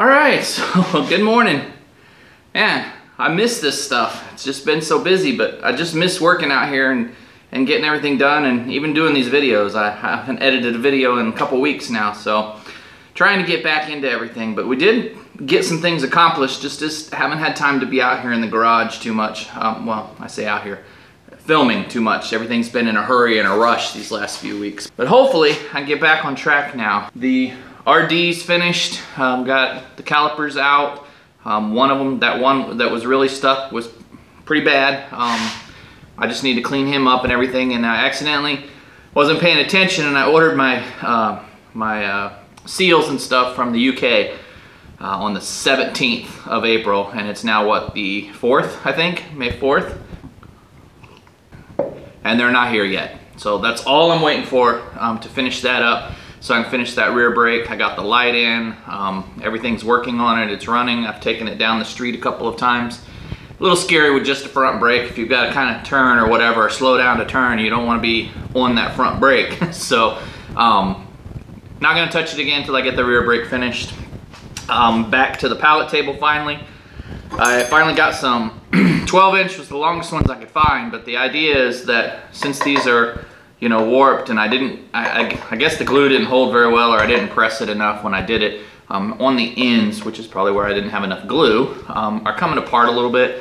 All right, so good morning. Man, I miss this stuff. It's just been so busy, but I just miss working out here and, and getting everything done and even doing these videos. I haven't edited a video in a couple weeks now, so trying to get back into everything. But we did get some things accomplished, just, just haven't had time to be out here in the garage too much. Um, well, I say out here, filming too much. Everything's been in a hurry and a rush these last few weeks. But hopefully I can get back on track now. The RD's finished, um, got the calipers out. Um, one of them, that one that was really stuck was pretty bad. Um, I just need to clean him up and everything and I accidentally wasn't paying attention and I ordered my, uh, my uh, seals and stuff from the UK uh, on the 17th of April and it's now what, the 4th, I think, May 4th? And they're not here yet. So that's all I'm waiting for um, to finish that up so I finished that rear brake. I got the light in, um, everything's working on it, it's running. I've taken it down the street a couple of times. A little scary with just a front brake. If you've got to kind of turn or whatever, or slow down to turn, you don't want to be on that front brake. so, um, not gonna touch it again until I get the rear brake finished. Um, back to the pallet table finally. I finally got some 12 inch was the longest ones I could find, but the idea is that since these are you know, warped and I didn't, I, I, I, guess the glue didn't hold very well or I didn't press it enough when I did it. Um, on the ends, which is probably where I didn't have enough glue, um, are coming apart a little bit.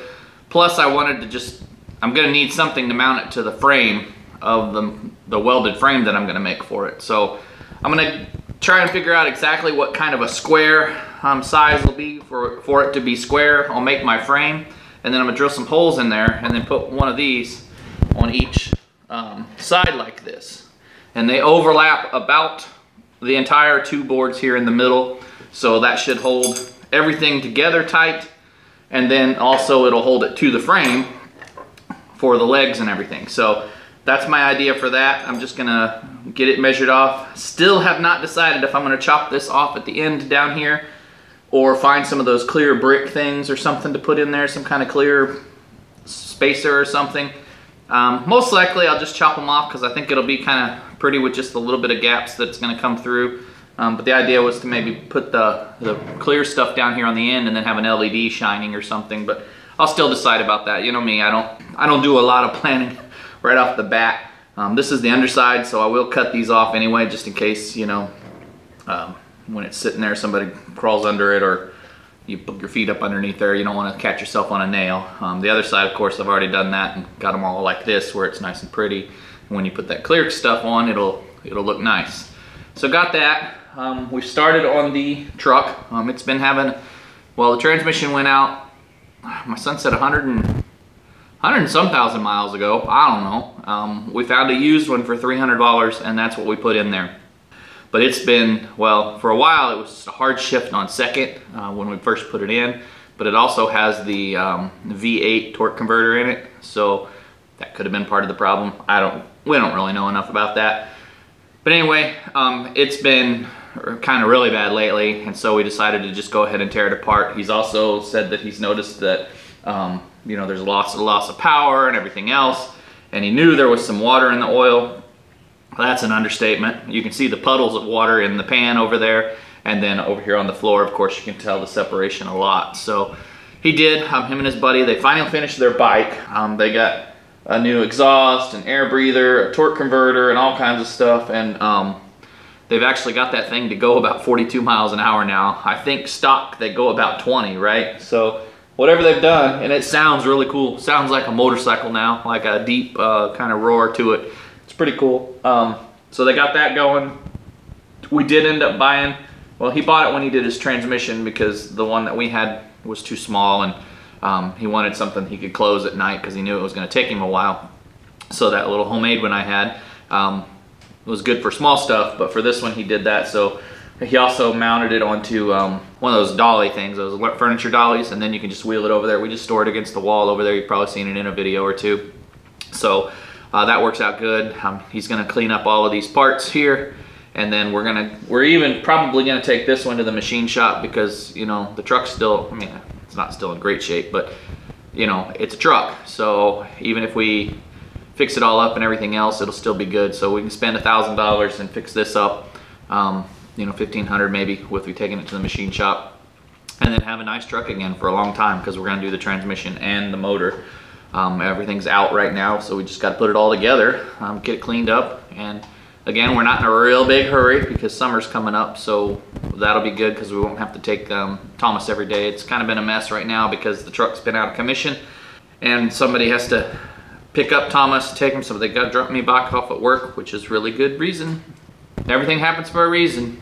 Plus I wanted to just, I'm gonna need something to mount it to the frame of the, the welded frame that I'm gonna make for it. So I'm gonna try and figure out exactly what kind of a square um, size will be for, for it to be square. I'll make my frame and then I'm gonna drill some holes in there and then put one of these on each um, side like this. And they overlap about the entire two boards here in the middle. So that should hold everything together tight. And then also it'll hold it to the frame for the legs and everything. So that's my idea for that. I'm just gonna get it measured off. Still have not decided if I'm gonna chop this off at the end down here or find some of those clear brick things or something to put in there, some kind of clear spacer or something. Um, most likely I'll just chop them off because I think it'll be kind of pretty with just a little bit of gaps that's going to come through. Um, but the idea was to maybe put the, the clear stuff down here on the end and then have an LED shining or something. But I'll still decide about that. You know me, I don't, I don't do a lot of planning right off the bat. Um, this is the underside, so I will cut these off anyway, just in case, you know, um, when it's sitting there, somebody crawls under it or you put your feet up underneath there. You don't want to catch yourself on a nail. Um, the other side, of course, I've already done that and got them all like this where it's nice and pretty. And when you put that clear stuff on, it'll, it'll look nice. So got that. Um, we started on the truck. Um, it's been having, well, the transmission went out, my son said 100 and, 100 and some thousand miles ago. I don't know. Um, we found a used one for $300 and that's what we put in there. But it's been, well, for a while it was just a hard shift on second uh, when we first put it in, but it also has the um, V8 torque converter in it, so that could have been part of the problem. I don't, we don't really know enough about that. But anyway, um, it's been kind of really bad lately, and so we decided to just go ahead and tear it apart. He's also said that he's noticed that, um, you know, there's lots of loss of power and everything else, and he knew there was some water in the oil, that's an understatement. You can see the puddles of water in the pan over there. And then over here on the floor, of course, you can tell the separation a lot. So he did, um, him and his buddy, they finally finished their bike. Um, they got a new exhaust, an air breather, a torque converter, and all kinds of stuff. And um, they've actually got that thing to go about 42 miles an hour now. I think stock, they go about 20, right? So whatever they've done, and it sounds really cool. Sounds like a motorcycle now, like a deep uh, kind of roar to it pretty cool. Um, so they got that going. We did end up buying, well, he bought it when he did his transmission because the one that we had was too small and um, he wanted something he could close at night because he knew it was going to take him a while. So that little homemade one I had um, was good for small stuff, but for this one he did that. So he also mounted it onto um, one of those dolly things, those furniture dollies, and then you can just wheel it over there. We just store it against the wall over there. You've probably seen it in a video or two. So uh, that works out good. Um, he's gonna clean up all of these parts here and then we're gonna, we're even probably gonna take this one to the machine shop because, you know, the truck's still, I mean, it's not still in great shape, but you know, it's a truck. So even if we fix it all up and everything else, it'll still be good. So we can spend a thousand dollars and fix this up, um, you know, 1500 maybe with we taking it to the machine shop. and then have a nice truck again for a long time because we're gonna do the transmission and the motor. Um, everything's out right now, so we just got to put it all together, um, get it cleaned up, and again, we're not in a real big hurry because summer's coming up, so that'll be good because we won't have to take um, Thomas every day. It's kind of been a mess right now because the truck's been out of commission, and somebody has to pick up Thomas, take him, so they got drop me back off at work, which is really good reason. Everything happens for a reason.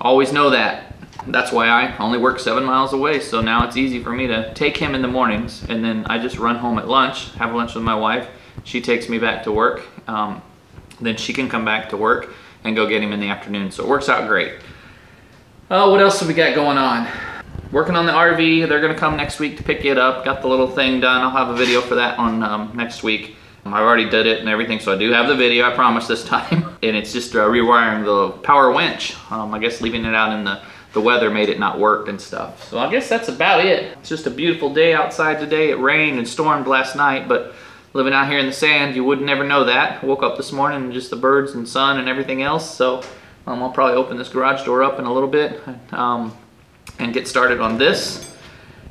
Always know that that's why I only work seven miles away. So now it's easy for me to take him in the mornings and then I just run home at lunch, have lunch with my wife. She takes me back to work. Um, then she can come back to work and go get him in the afternoon. So it works out great. Oh, what else have we got going on? Working on the RV. They're gonna come next week to pick it up. Got the little thing done. I'll have a video for that on um, next week. I already did it and everything, so I do have the video, I promise this time. and it's just uh, rewiring the power winch. Um, I guess leaving it out in the the weather made it not work and stuff. So I guess that's about it. It's just a beautiful day outside today. It rained and stormed last night, but living out here in the sand, you would never know that. I woke up this morning and just the birds and sun and everything else. So um, I'll probably open this garage door up in a little bit um, and get started on this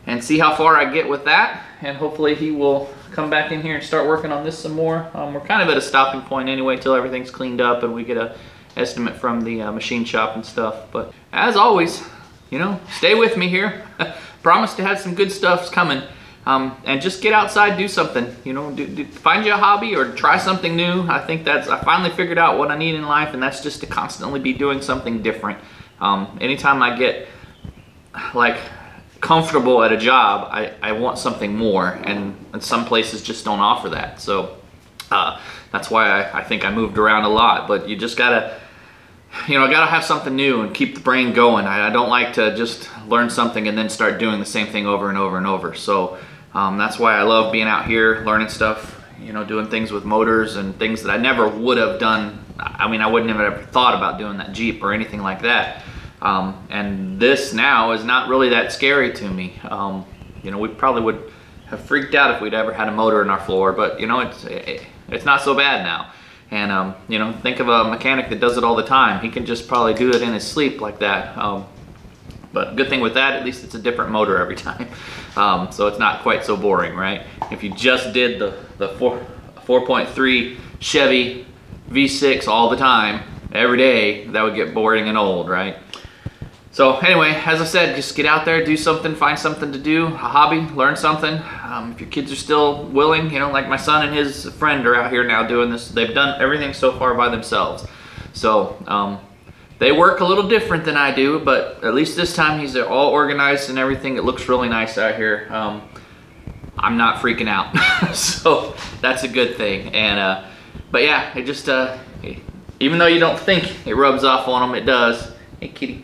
and see how far I get with that. And hopefully he will come back in here and start working on this some more. Um, we're kind of at a stopping point anyway till everything's cleaned up and we get a estimate from the uh, machine shop and stuff. But as always, you know, stay with me here. Promise to have some good stuffs coming. Um, and just get outside, do something. You know, do, do, find you a hobby or try something new. I think that's, I finally figured out what I need in life, and that's just to constantly be doing something different. Um, anytime I get like comfortable at a job, I, I want something more, and, and some places just don't offer that. So uh, that's why I, I think I moved around a lot. But you just gotta you know, I gotta have something new and keep the brain going. I, I, don't like to just learn something and then start doing the same thing over and over and over. So um, that's why I love being out here, learning stuff, you know, doing things with motors and things that I never would have done. I mean, I wouldn't have ever thought about doing that Jeep or anything like that. Um, and this now is not really that scary to me. Um, you know, we probably would have freaked out if we'd ever had a motor in our floor, but you know, it's, it, it's not so bad now. And, um, you know, think of a mechanic that does it all the time. He can just probably do it in his sleep like that. Um, but good thing with that, at least it's a different motor every time. Um, so it's not quite so boring, right? If you just did the, the 4, 4.3 Chevy V6 all the time, every day, that would get boring and old, right? So anyway, as I said, just get out there, do something, find something to do, a hobby, learn something. Um, if your kids are still willing, you know, like my son and his friend are out here now doing this. They've done everything so far by themselves. So um, they work a little different than I do, but at least this time he's all organized and everything. It looks really nice out here. Um, I'm not freaking out. so that's a good thing. And uh, But yeah, it just, uh, even though you don't think it rubs off on them, it does. Hey, kitty.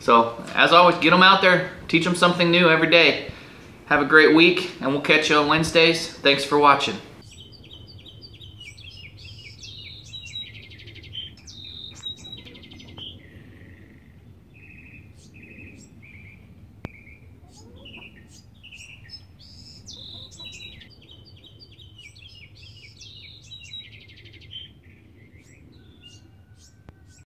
So, as always, get them out there, teach them something new every day. Have a great week, and we'll catch you on Wednesdays. Thanks for watching.